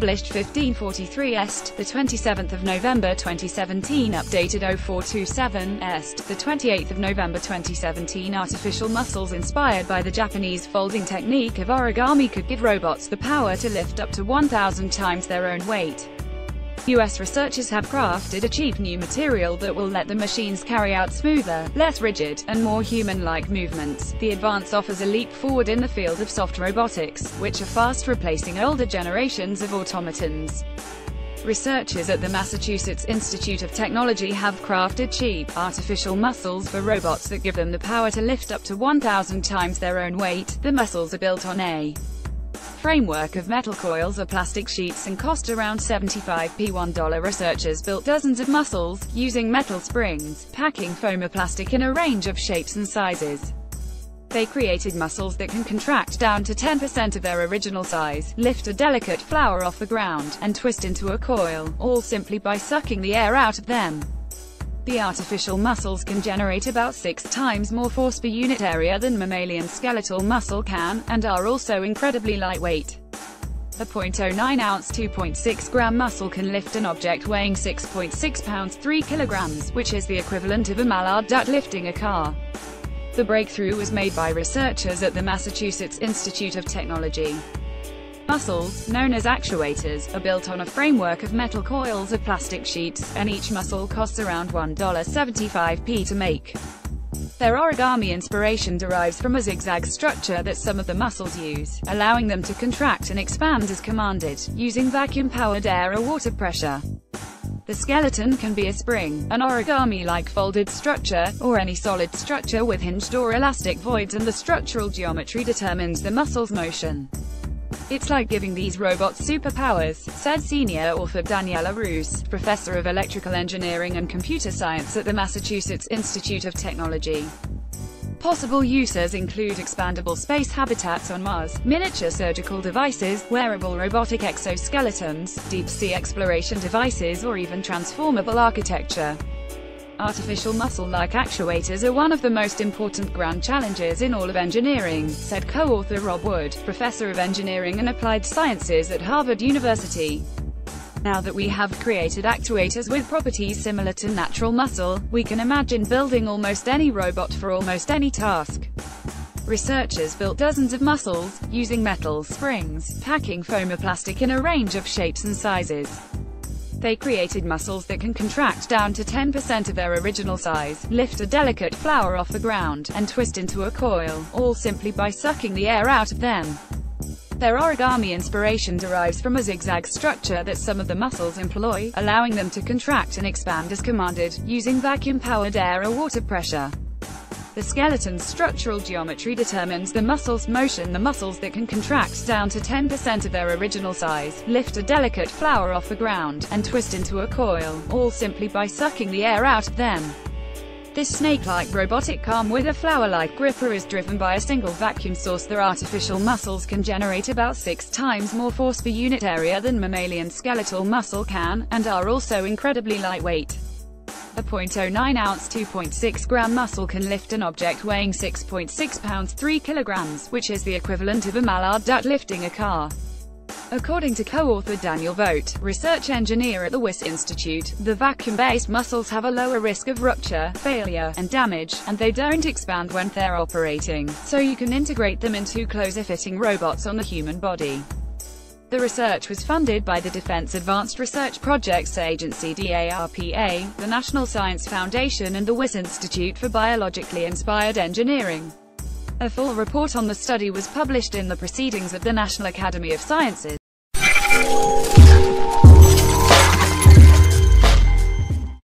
published 1543 Est, the 27th of November 2017 updated 0427 Est, the 28th of November 2017 Artificial muscles inspired by the Japanese folding technique of origami could give robots the power to lift up to 1,000 times their own weight. US researchers have crafted a cheap new material that will let the machines carry out smoother, less rigid, and more human-like movements. The advance offers a leap forward in the field of soft robotics, which are fast replacing older generations of automatons. Researchers at the Massachusetts Institute of Technology have crafted cheap, artificial muscles for robots that give them the power to lift up to 1,000 times their own weight. The muscles are built on a framework of metal coils or plastic sheets and cost around 75p $1 researchers built dozens of muscles, using metal springs, packing foam or plastic in a range of shapes and sizes. They created muscles that can contract down to 10% of their original size, lift a delicate flower off the ground, and twist into a coil, all simply by sucking the air out of them. The artificial muscles can generate about six times more force per unit area than mammalian skeletal muscle can, and are also incredibly lightweight. A 0.09-ounce 2.6-gram muscle can lift an object weighing 6.6 pounds 3 kilograms, which is the equivalent of a mallard duck lifting a car. The breakthrough was made by researchers at the Massachusetts Institute of Technology. Muscles, known as actuators, are built on a framework of metal coils or plastic sheets, and each muscle costs around $1.75p to make. Their origami inspiration derives from a zigzag structure that some of the muscles use, allowing them to contract and expand as commanded, using vacuum-powered air or water pressure. The skeleton can be a spring, an origami-like folded structure, or any solid structure with hinged or elastic voids and the structural geometry determines the muscle's motion. It's like giving these robots superpowers, said senior author Daniela Rus, professor of electrical engineering and computer science at the Massachusetts Institute of Technology. Possible uses include expandable space habitats on Mars, miniature surgical devices, wearable robotic exoskeletons, deep-sea exploration devices or even transformable architecture. Artificial muscle-like actuators are one of the most important grand challenges in all of engineering, said co-author Rob Wood, professor of engineering and applied sciences at Harvard University. Now that we have created actuators with properties similar to natural muscle, we can imagine building almost any robot for almost any task. Researchers built dozens of muscles, using metal springs, packing foam or plastic in a range of shapes and sizes. They created muscles that can contract down to 10% of their original size, lift a delicate flower off the ground, and twist into a coil, all simply by sucking the air out of them. Their origami inspiration derives from a zigzag structure that some of the muscles employ, allowing them to contract and expand as commanded, using vacuum-powered air or water pressure. The skeleton's structural geometry determines the muscle's motion the muscles that can contract down to 10% of their original size, lift a delicate flower off the ground, and twist into a coil, all simply by sucking the air out of them. This snake-like robotic arm with a flower-like gripper is driven by a single vacuum source. Their artificial muscles can generate about six times more force per unit area than mammalian skeletal muscle can, and are also incredibly lightweight. A 0.09-ounce 2.6-gram muscle can lift an object weighing 6.6 pounds 3 kilograms, which is the equivalent of a mallard duck lifting a car. According to co-author Daniel Vogt, research engineer at the Wyss Institute, the vacuum-based muscles have a lower risk of rupture, failure, and damage, and they don't expand when they're operating, so you can integrate them into closer-fitting robots on the human body. The research was funded by the Defense Advanced Research Projects Agency DARPA, the National Science Foundation and the Wyss Institute for Biologically Inspired Engineering. A full report on the study was published in the Proceedings of the National Academy of Sciences.